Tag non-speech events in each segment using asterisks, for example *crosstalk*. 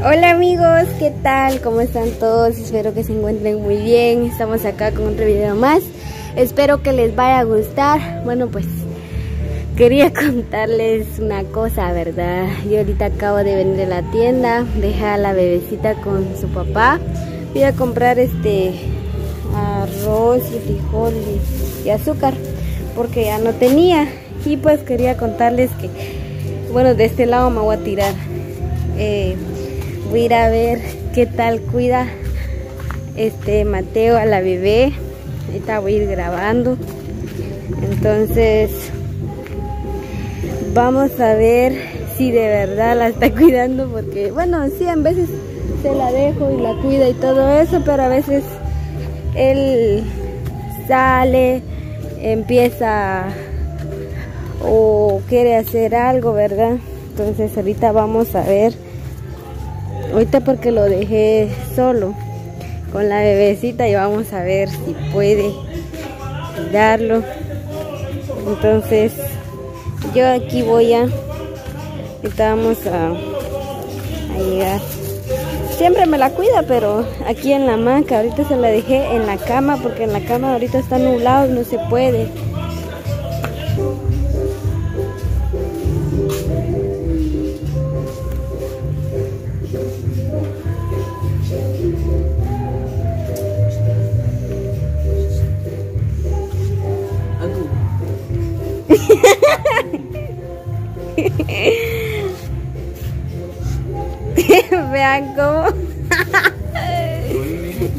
Hola amigos, ¿qué tal? ¿Cómo están todos? Espero que se encuentren muy bien. Estamos acá con otro video más. Espero que les vaya a gustar. Bueno, pues quería *laughs* contarles una cosa, ¿verdad? Yo ahorita acabo de venir a la tienda, dejé a la bebecita con su papá. Fui a comprar este arroz y frijol y, azúcar porque ya no tenía. Y pues quería contarles que, bueno, de este lado me voy a tirar. Eh, voy a ir a ver qué tal cuida este Mateo a la bebé. Ahorita voy a ir grabando. Entonces vamos a ver si de verdad la está *laughs* cuidando porque bueno sí en veces se la dejo y la cuida y todo eso pero a veces él sale empieza o quiere hacer algo verdad entonces ahorita vamos a ver Ahorita porque lo dejé solo con la bebecita y vamos a ver si puede darlo. Entonces yo aquí voy a, ahorita vamos a, a llegar. Siempre me la cuida, pero aquí en la hamaca, ahorita se la dejé en la cama porque en la cama ahorita está nublado no se puede. *laughs* Vean cómo.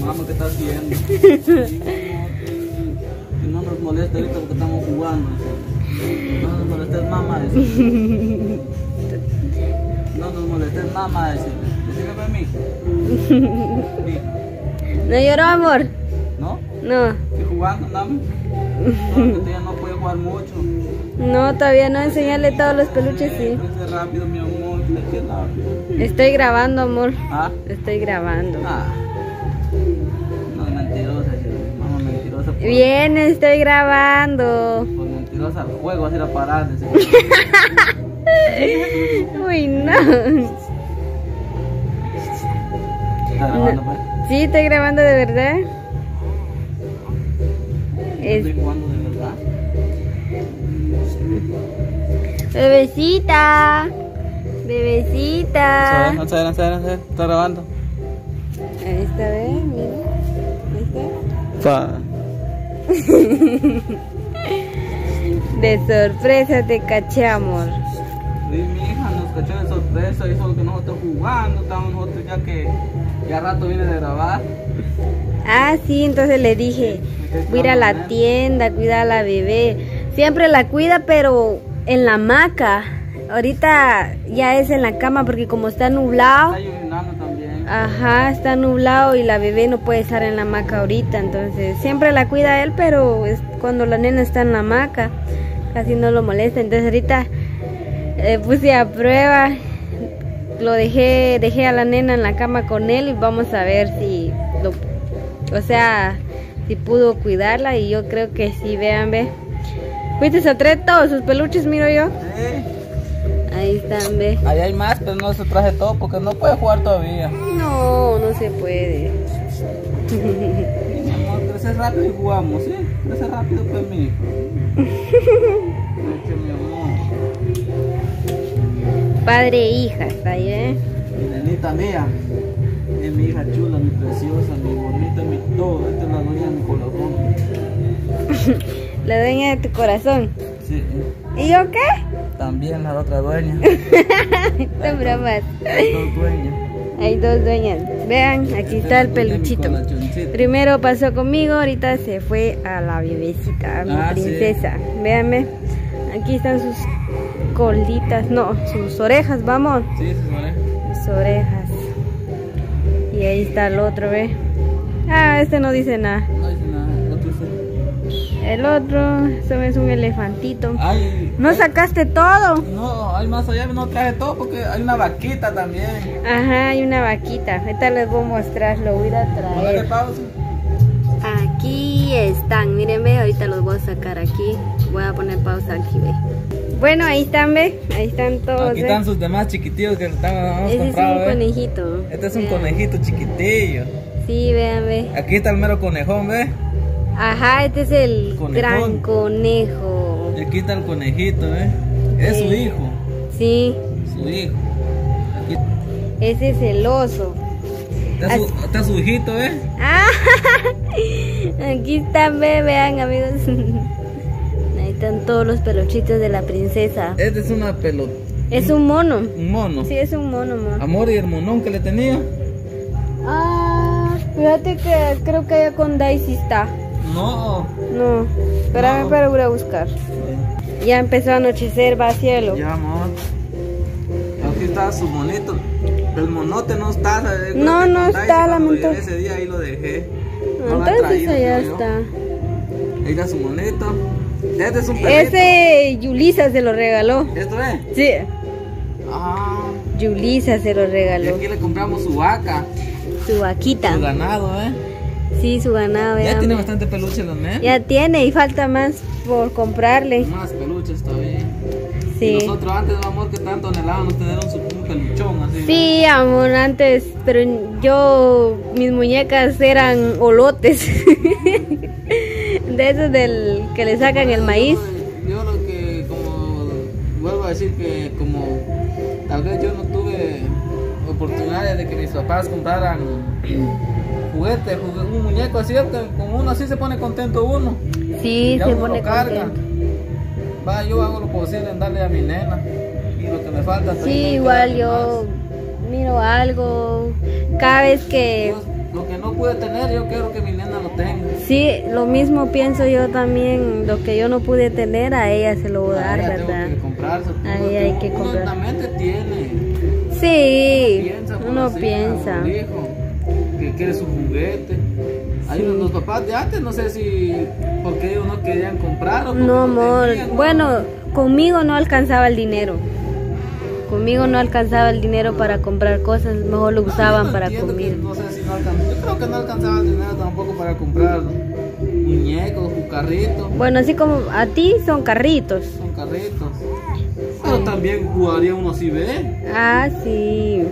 Mamá, ¿qué está haciendo? Que *laughs* no nos moleste ahorita porque estamos jugando. No nos molestes, mamá. No nos molestes, mamá. Decime para mí. ¿No lloró, amor? ¿No? No. Estoy jugando, ¿no? No, ya no puede jugar mucho. No, todavía no. Enseñarle todos los peluches, sí. Rápido, mi amor. Estoy grabando, amor. ¿Ah? Estoy grabando. Ah. No, mentirosa, mamá mentirosa. Por, Bien, estoy grabando. Por mentirosa al juego, vas a ir a parar. *laughs* Uy, no. ¿Está grabando, pues? Sí, estoy grabando de verdad. Es- Estoy jugando de verdad. Bebecita. Bebecita. No sé, no sé, no sé. Está grabando. Ahí está, ve, mira. Ahí está. Pa. *laughs* De sorpresa te caché, amor. Sí, mi hija nos cachó de sorpresa, hizo lo que nosotros jugando, estábamos nosotros ya que ya rato viene de grabar. Ah, sí, entonces le dije, voy a ir a la tienda, cuida a la bebé. Siempre la cuida, pero en la hamaca. Ahorita ya es en la cama porque como está nublado. Está también. Ajá, está nublado y la bebé no puede estar en la hamaca ahorita, entonces siempre la cuida él, pero es cuando la nena está en la hamaca, casi no lo molesta. Entonces ahorita eh, puse a prueba, lo dejé, dejé a la nena en la cama con él y vamos a ver si lo, o sea, si pudo cuidarla y yo creo que sí, vean, ve. Fuiste a traer todos sus peluches, miro yo. Sí. Ahí están, ve. Ahí hay más, pero no se traje todo porque no puede jugar todavía. No, no se puede. Sí, mi amor, crece rápido y jugamos, ¿sí? Crece rápido, pues, mi hijo. Este, mi amor. Padre e hija, está ahí, ¿eh? Mi nenita mía. Es mi hija chula, mi preciosa, mi bonita, mi todo. Esta es la dueña de mi corazón. *laughs* La dueña de tu corazón. Sí, ¿Y yo qué? también la otra dueña. *laughs* Son bromas. Las dos dueñas. Hay dos dueñas. Vean, aquí está el peluchito. Primero pasó conmigo, ahorita se fue a la bebecita, a mi Ah, sí. princesa. Véanme. Aquí están sus colitas, no, sus orejas, vamos. Sí, se suele. Sus orejas. Y ahí está el otro, ve. Ah, este no dice nada. No dice nada. El otro, eso es un elefantito. Ay, ¿No sacaste todo? no, hay más allá, no traje todo porque hay una vaquita también. Ajá, hay una vaquita. Ahorita les voy a mostrar, lo voy a traer. pausa. Aquí están, miren, ve, ahorita los voy a sacar aquí. Voy a poner pausa aquí, ve. Bueno, ahí están, ve. Ahí están todos. Aquí ¿eh? están sus demás chiquitillos que estaban Ese es un conejito. Este es un conejito chiquitillo. Sí, vean, ve. Aquí está el mero conejón, ¿ve? Ajá, este es el Conejón. gran conejo. Aquí está el conejito, ¿ve? Es su hijo, Sí, su hijo. Aquí ese es el oso. está su, está su hijito, ¿ve? Ah, *laughs* aquí están, ve, vean, amigos. *laughs* Ahí están todos los peluchitos de la princesa. Este es una pelota, Es un mono. un mono. Sí, es un mono, mono. Amor y el monón que le tenía. Ah, fíjate que creo que allá con Daisy está. No. No, espérame No. para ir a buscar. Ya empezó a anochecer, va cielo. Ya, amor. Aquí está su monito. El monote no está. ¿sabes? Creo No, no está, lamento. Ese día ahí lo dejé. No Entonces traído, allá está. Ahí está su monito. Este es un perrito. Ese Yulisa se lo regaló. ¿Esto es? Sí, Ah. Yulisa se lo Y regaló. aquí le compramos su vaca. Su vaquita. Su ganado, ¿eh? Sí, su ganado. Ya tiene bastante peluche los men. Ya tiene y falta más por comprarle. Más peluches todavía. Y Sí. nosotros antes, amor, que tanto anhelábamos tener un, su- un peluchón así. Sí, amor, antes, pero yo, mis muñecas eran olotes. *laughs* De esos del que le sacan el maíz. Yo, yo lo que, como, vuelvo a decir que como tal vez yo no tuve oportunidades de que mis papás compraran juguetes, jugue- un muñeco así, con uno así se pone contento uno. Sí, se uno pone lo carga. contento. Va, yo hago lo posible en darle a mi nena. Y lo que me falta Sí, igual yo miro algo. Cada vez más. que... Yo- lo que no pude tener, yo quiero que mi nena lo tenga. Sí, lo mismo pienso yo también. Lo que yo no pude tener, a ella se lo voy a dar, tengo ¿verdad? que comprarse. Ahí Uno- hay que uno comprar. tiene. Sí, piensa por uno piensa. Que quiere su juguete. Hay Sí. unos los papás de antes, no sé si porque ellos no querían comprar o No, amor. tenían, ¿no? Bueno, conmigo no alcanzaba el dinero. Conmigo no alcanzaba el dinero para comprar cosas, mejor lo No, usaban no para comer. No sé si no. Yo creo que no alcanzaba el dinero tampoco para comprar muñecos, un carrito. Bueno, así como a ti son carritos. Son carritos. Pero también jugaría uno así, ¿ve? Ah, sí.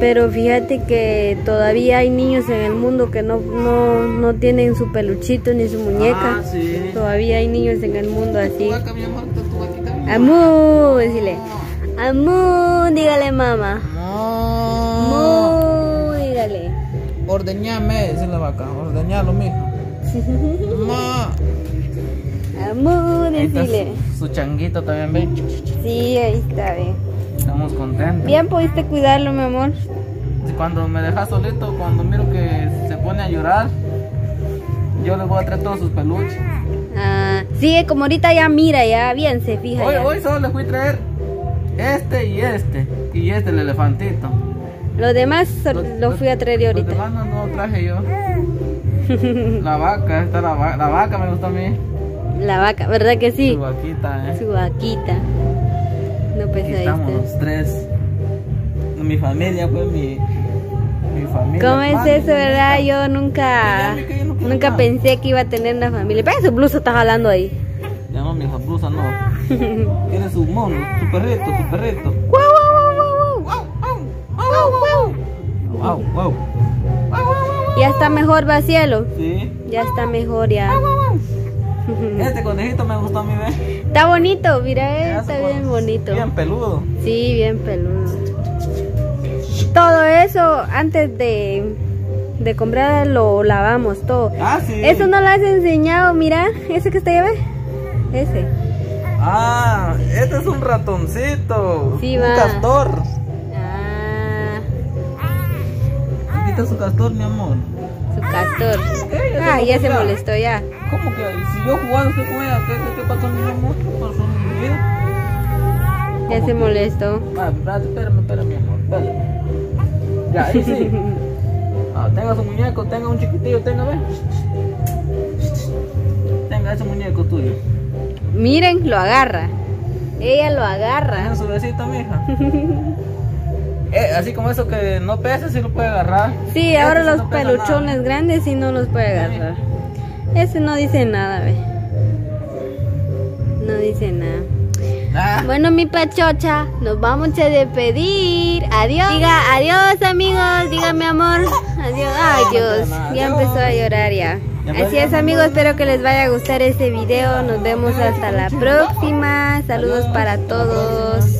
Pero fíjate que todavía hay niños en el mundo que no, no, no tienen su peluchito ni su muñeca. Ah, sí. Todavía hay niños en el mundo así. Amú, decile. Amú, dígale mamá. Amú, dígale. Ordeñame, es la vaca. Ordeñalo, mijo. Ma. Amú, su, su changuito también, ve. Sí, ahí está, ve. Estamos contentos. Bien pudiste cuidarlo, mi amor. Cuando me dejas solito, cuando miro que se pone a llorar, yo le voy a traer todos sus peluches. Ah, sí, como ahorita ya mira, ya bien se fija. Hoy, ya. hoy solo les fui a traer este y este. Y este, el elefantito. Los demás Los- los fui a traer yo Los ahorita. demás no, no los traje yo. *laughs* La vaca, esta la, la vaca me gusta a mí. La vaca, ¿verdad que sí? Su vaquita, eh. Su vaquita. No, pues estamos los tres. Mi familia, pues mi, mi familia. ¿Cómo es eso, verdad? Yo nunca, yo no nunca nada. pensé que iba a tener una familia. Pero su blusa está jalando ahí. Ya no, mi hija, blusa no. *laughs* Tiene su mono, su perrito, su perrito. ¡Guau, guau, guau, guau, guau! ¡Guau, guau! Wow, wow. Ya está mejor, va cielo. Sí. Ya está mejor, ya. *laughs* Este conejito me gustó a mí, ¿ves? Está bonito, mira, eh, está bien bonito. Bien peludo. Sí, bien peludo. Todo eso antes de, de comprar lo lavamos todo. Ah, sí. Eso no lo has enseñado, mira, ese que está ahí, ¿ve? Ese. Ah, este es un ratoncito. Sí, un va. castor. Ah, Aquí está su castor, mi amor. Su castor. Ya se Ah, ya se molestó. ya. ¿Cómo que si yo jugando usted con ella? ¿Qué, pasó, mi amor? ¿Qué pasó en mi vida? Ya ¿Cómo se molestó. Ah, espérate, espérame, espérame, mi amor. Espérame. Ya, ahí sí. *laughs* Ah, tenga su muñeco, tenga un chiquitillo, tenga, ve. Tenga ese muñeco tuyo. Miren, lo agarra. Ella lo Tenga agarra. su besito, mija. *laughs* Eh, así como eso que no pesa, sí lo puede agarrar. Sí, ahora los no peluchones nada. grandes sí no los puede agarrar. Ese no dice nada, ve. No dice nada. Ah. Bueno, mi pachocha, nos vamos a despedir. Adiós. Diga adiós, amigos. Diga mi amor. Adiós. Ay, Dios. Ya empezó a llorar ya. Así es, amigos. Espero que les vaya a gustar este video. Nos vemos hasta la próxima. Saludos para todos.